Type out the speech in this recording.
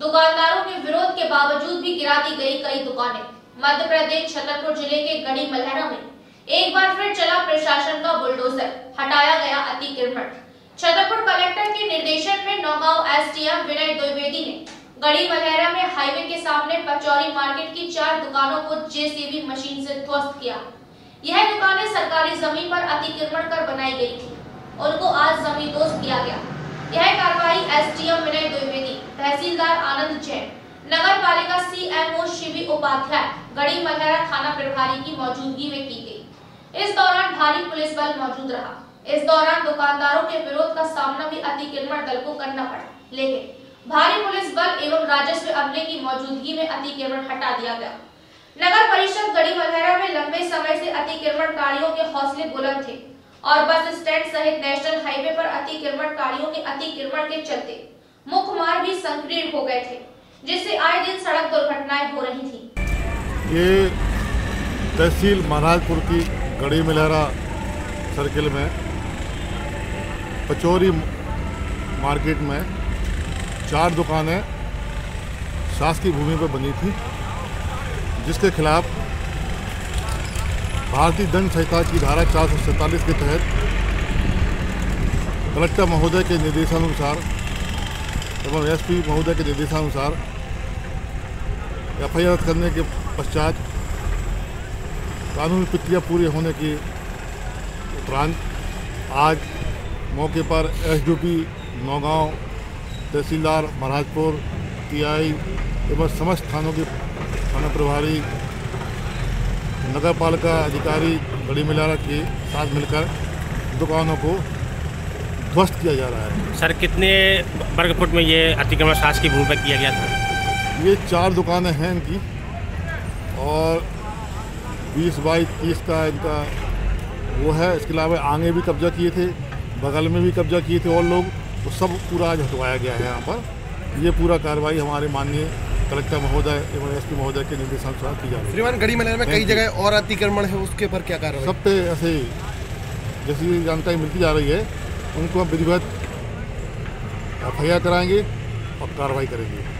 दुकानदारों के विरोध के बावजूद भी गिरा दी गई कई दुकानें। मध्य प्रदेश, छतरपुर ज़िले के गढ़ी मलहरा में एक बार फिर चला प्रशासन का बुलडोजर, हटाया गया अतिक्रमण छतरपुर कलेक्टर के निर्देशन में नौगांव एसडीएम विनय द्विवेदी ने गढ़ी मलहरा में हाईवे के सामने पचौरी मार्केट की चार दुकानों को जेसीबी मशीन से ध्वस्त किया। यह दुकानें सरकारी ज़मीन पर अतिक्रमण कर बनाई गई थी। उनको आज ज़मीन दोस्त किया गया। यह कार्रवाई एसडीएम विनय द्विवेदी तहसीलदार आनंद जैन। नगर पालिका सीएमओ शिवी उपाध्याय, गढ़ी मलहरा थाना प्रभारी की मौजूदगी में की गई। इस दौरान भारी पुलिस बल मौजूद रहा। इस दौरान दुकानदारों के विरोध का सामना भी अतिक्रमण दल को करना पड़ा। लेकिन भारी पुलिस बल एवं राजस्व अमले की मौजूदगी में अतिक्रमण हटा दिया गया। नगर परिषद गढ़ी मलहरा में लंबे समय से अतिक्रमणकारियों के हौसले बुलंद थे और बस स्टैंड सहित नेशनल हाईवे पर अतिक्रमणकारियों के अतिक्रमण के चलते मुख्य संकीर्ण हो गए थे, जिससे आए दिन सड़क दुर्घटनाएँ हो रही थी। ये तहसील महाराजपुर की गढ़ी मिलहरा सर्किल में, पचौरी मार्केट में चार दुकानें शासकीय भूमि पर बनी थी, जिसके खिलाफ भारतीय दंड संहिता की धारा चार सौ सैंतालीस के तहत कलेक्टर महोदय के निर्देशानुसार एवं एसपी महोदय के निर्देशानुसार एफ़ आई आर करने के पश्चात कानूनी प्रक्रिया पूरी होने के उपरांत आज मौके पर एस डी पी नौगांव, तहसीलदार, महाराजपुर, टीआई एवं समस्त थानों के थाना प्रभारी नगर पालिका अधिकारी बड़ी मिलारा के साथ मिलकर दुकानों को ध्वस्त किया जा रहा है। सर कितने वर्ग फुट में ये अतिक्रमण शास की भूमि पर किया गया था? ये चार दुकानें हैं इनकी और 20 बाई तीस का इनका वो है। इसके अलावा आगे भी कब्जा किए थे बगल में भी कब्जा किए थे और लोग। तो सब पूरा आज हटवाया गया है यहाँ पर। ये पूरा कार्रवाई हमारे माननीय कलेक्टर महोदय एवं एस पी महोदय के निर्देशानुसार की जा रही है। श्रीमान गढ़ी मलहर में कई जगह और अतिक्रमण है उसके ऊपर क्या कार्रवाई? सब पे ऐसे जैसी जानकारी मिलती जा रही है उनको हम विधिवत एफ़ कराएँगे और कार्रवाई करेंगे।